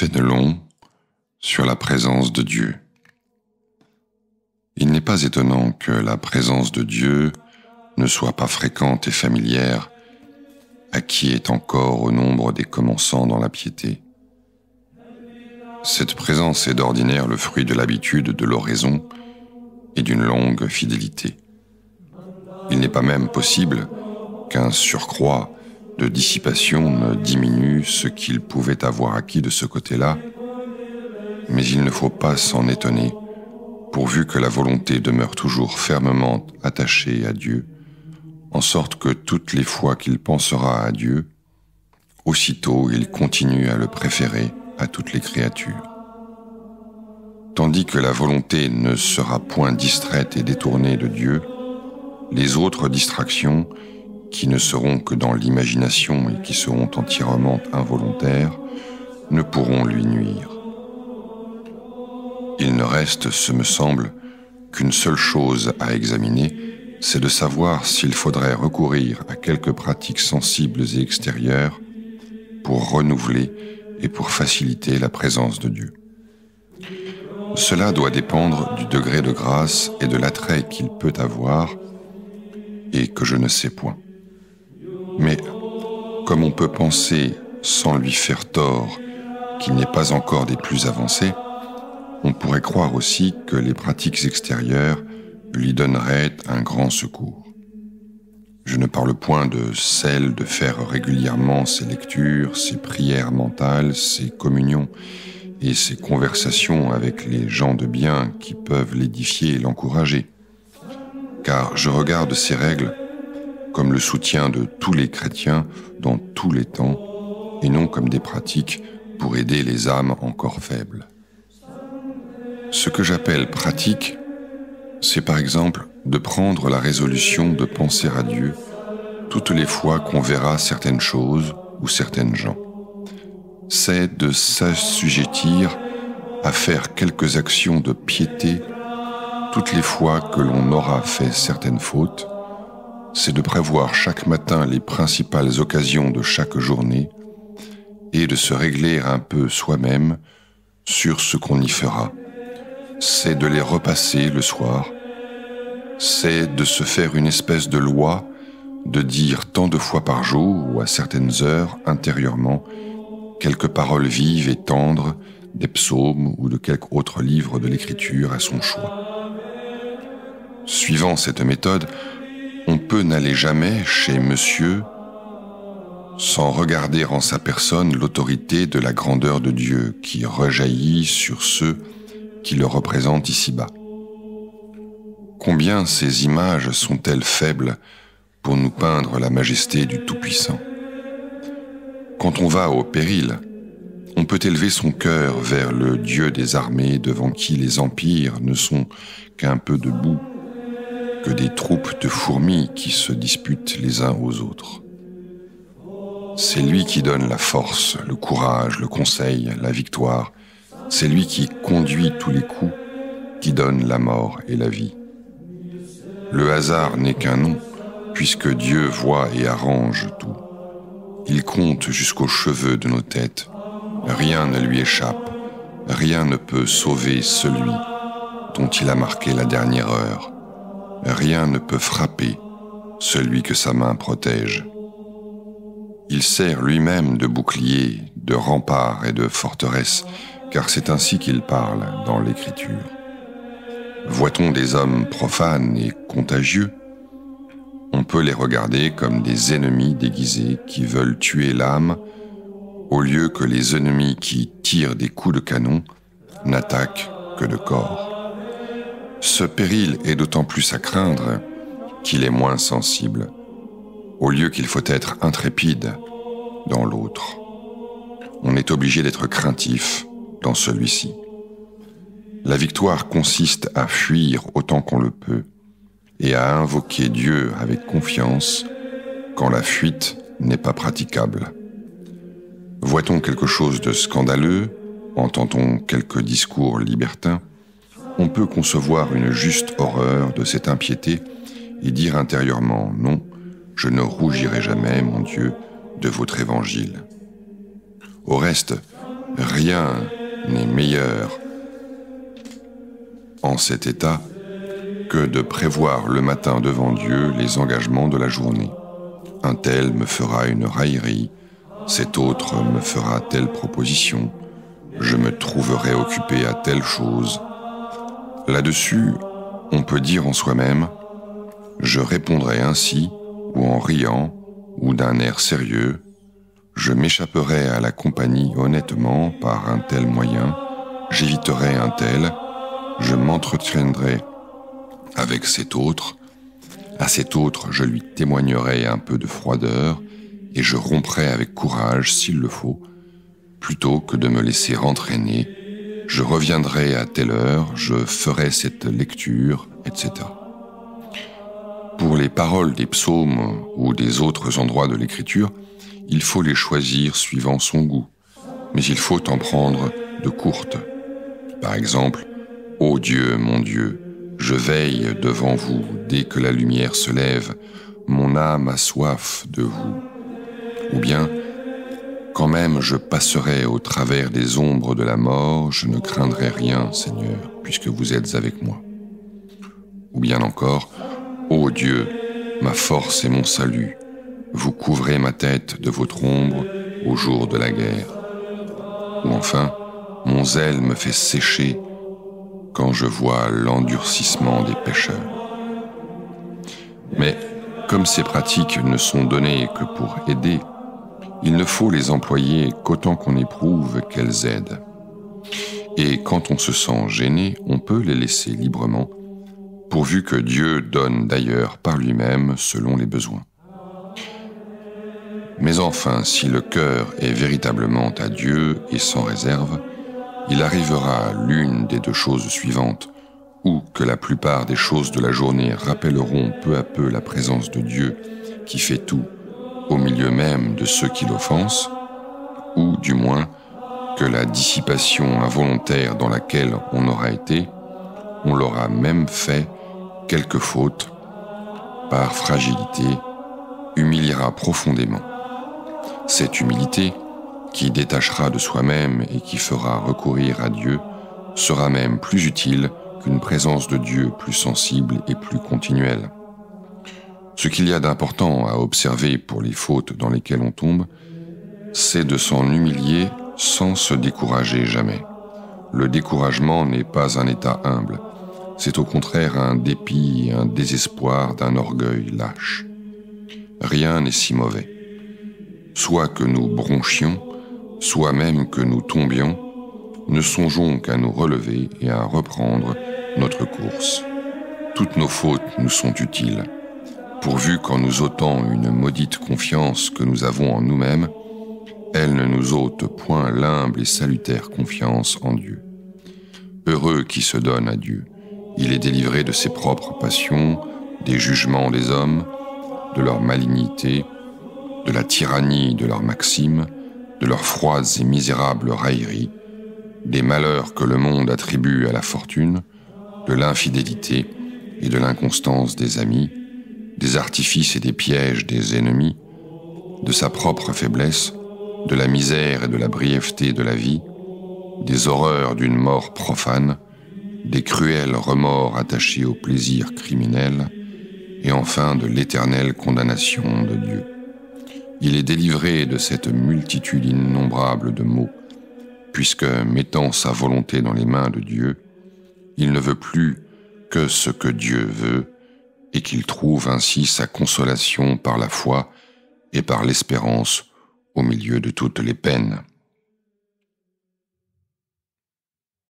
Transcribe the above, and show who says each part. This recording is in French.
Speaker 1: Fénelon sur la présence de Dieu. Il n'est pas étonnant que la présence de Dieu ne soit pas fréquente et familière à qui est encore au nombre des commençants dans la piété. Cette présence est d'ordinaire le fruit de l'habitude de l'oraison et d'une longue fidélité. Il n'est pas même possible qu'un surcroît de dissipation ne diminue ce qu'il pouvait avoir acquis de ce côté-là, mais il ne faut pas s'en étonner, pourvu que la volonté demeure toujours fermement attachée à Dieu, en sorte que toutes les fois qu'il pensera à Dieu, aussitôt il continue à le préférer à toutes les créatures. Tandis que la volonté ne sera point distraite et détournée de Dieu, les autres distractions, qui ne seront que dans l'imagination et qui seront entièrement involontaires, ne pourront lui nuire. Il ne reste, ce me semble, qu'une seule chose à examiner, c'est de savoir s'il faudrait recourir à quelques pratiques sensibles et extérieures pour renouveler et pour faciliter la présence de Dieu. Cela doit dépendre du degré de grâce et de l'attrait qu'il peut avoir et que je ne sais point. Mais comme on peut penser, sans lui faire tort, qu'il n'est pas encore des plus avancés, on pourrait croire aussi que les pratiques extérieures lui donneraient un grand secours. Je ne parle point de celle de faire régulièrement ses lectures, ses prières mentales, ses communions et ses conversations avec les gens de bien qui peuvent l'édifier et l'encourager. Car je regarde ces règles comme le soutien de tous les chrétiens dans tous les temps, et non comme des pratiques pour aider les âmes encore faibles. Ce que j'appelle pratique, c'est par exemple de prendre la résolution de penser à Dieu toutes les fois qu'on verra certaines choses ou certaines gens. C'est de s'assujettir à faire quelques actions de piété toutes les fois que l'on aura fait certaines fautes c'est de prévoir chaque matin les principales occasions de chaque journée et de se régler un peu soi-même sur ce qu'on y fera. C'est de les repasser le soir. C'est de se faire une espèce de loi, de dire tant de fois par jour ou à certaines heures intérieurement quelques paroles vives et tendres des psaumes ou de quelque autre livre de l'écriture à son choix. Suivant cette méthode, peut n'aller jamais chez monsieur sans regarder en sa personne l'autorité de la grandeur de Dieu qui rejaillit sur ceux qui le représentent ici-bas. Combien ces images sont-elles faibles pour nous peindre la majesté du Tout-Puissant Quand on va au péril, on peut élever son cœur vers le Dieu des armées devant qui les empires ne sont qu'un peu de boue que des troupes de fourmis qui se disputent les uns aux autres. C'est lui qui donne la force, le courage, le conseil, la victoire. C'est lui qui conduit tous les coups, qui donne la mort et la vie. Le hasard n'est qu'un nom, puisque Dieu voit et arrange tout. Il compte jusqu'aux cheveux de nos têtes. Rien ne lui échappe. Rien ne peut sauver celui dont il a marqué la dernière heure rien ne peut frapper celui que sa main protège. Il sert lui-même de bouclier, de rempart et de forteresse, car c'est ainsi qu'il parle dans l'Écriture. Voit-on des hommes profanes et contagieux? On peut les regarder comme des ennemis déguisés qui veulent tuer l'âme, au lieu que les ennemis qui tirent des coups de canon n'attaquent que le corps. Ce péril est d'autant plus à craindre qu'il est moins sensible, au lieu qu'il faut être intrépide dans l'autre. On est obligé d'être craintif dans celui-ci. La victoire consiste à fuir autant qu'on le peut et à invoquer Dieu avec confiance quand la fuite n'est pas praticable. Voit-on quelque chose de scandaleux? Entend-on quelques discours libertins on peut concevoir une juste horreur de cette impiété et dire intérieurement non, je ne rougirai jamais, mon Dieu, de votre évangile. Au reste, Rien n'est meilleur en cet état que de prévoir le matin devant Dieu les engagements de la journée. Un tel me fera une raillerie, cet autre me fera telle proposition, je me trouverai occupé à telle chose. Là-dessus, on peut dire en soi-même, je répondrai ainsi, ou en riant, ou d'un air sérieux, je m'échapperai à la compagnie honnêtement par un tel moyen, j'éviterai un tel, je m'entretiendrai avec cet autre, à cet autre je lui témoignerai un peu de froideur, et je romprai avec courage s'il le faut, plutôt que de me laisser entraîner, je reviendrai à telle heure, je ferai cette lecture, etc. Pour les paroles des psaumes ou des autres endroits de l'écriture, il faut les choisir suivant son goût, mais il faut en prendre de courtes. Par exemple, Ô Dieu, mon Dieu, je veille devant vous dès que la lumière se lève, mon âme a soif de vous. Ou bien, quand même je passerai au travers des ombres de la mort, je ne craindrai rien, Seigneur, puisque vous êtes avec moi. Ou bien encore, Ô Dieu, ma force et mon salut, vous couvrez ma tête de votre ombre au jour de la guerre. Ou enfin, mon zèle me fait sécher quand je vois l'endurcissement des pécheurs. Mais comme ces pratiques ne sont données que pour aider, il ne faut les employer qu'autant qu'on éprouve qu'elles aident. Et quand on se sent gêné, on peut les laisser librement, pourvu que Dieu donne d'ailleurs par lui-même selon les besoins. Mais enfin, si le cœur est véritablement à Dieu et sans réserve, il arrivera l'une des deux choses suivantes, ou que la plupart des choses de la journée rappelleront peu à peu la présence de Dieu qui fait tout au milieu même de ceux qui l'offensent, ou du moins que la dissipation involontaire dans laquelle on aura été, on l'aura même fait quelque faute, par fragilité, humiliera profondément. Cette humilité, qui détachera de soi-même et qui fera recourir à Dieu, sera même plus utile qu'une présence de Dieu plus sensible et plus continuelle. Ce qu'il y a d'important à observer pour les fautes dans lesquelles on tombe, c'est de s'en humilier sans se décourager jamais. Le découragement n'est pas un état humble, c'est au contraire un dépit un désespoir d'un orgueil lâche. Rien n'est si mauvais soit que nous bronchions, soit même que nous tombions, ne songeons qu'à nous relever et à reprendre notre course. Toutes nos fautes nous sont utiles, pourvu qu'en nous ôtant une maudite confiance que nous avons en nous-mêmes, elle ne nous ôte point l'humble et salutaire confiance en Dieu. Heureux qui se donne à Dieu, il est délivré de ses propres passions, des jugements des hommes, de leur malignité, de la tyrannie de leurs maximes, de leurs froides et misérables railleries, des malheurs que le monde attribue à la fortune, de l'infidélité et de l'inconstance des amis, des artifices et des pièges des ennemis, de sa propre faiblesse, de la misère et de la brièveté de la vie, des horreurs d'une mort profane, des cruels remords attachés au plaisir criminel, et enfin de l'éternelle condamnation de Dieu. Il est délivré de cette multitude innombrable de maux, puisque, mettant sa volonté dans les mains de Dieu, il ne veut plus que ce que Dieu veut, et qu'il trouve ainsi sa consolation par la foi et par l'espérance au milieu de toutes les peines.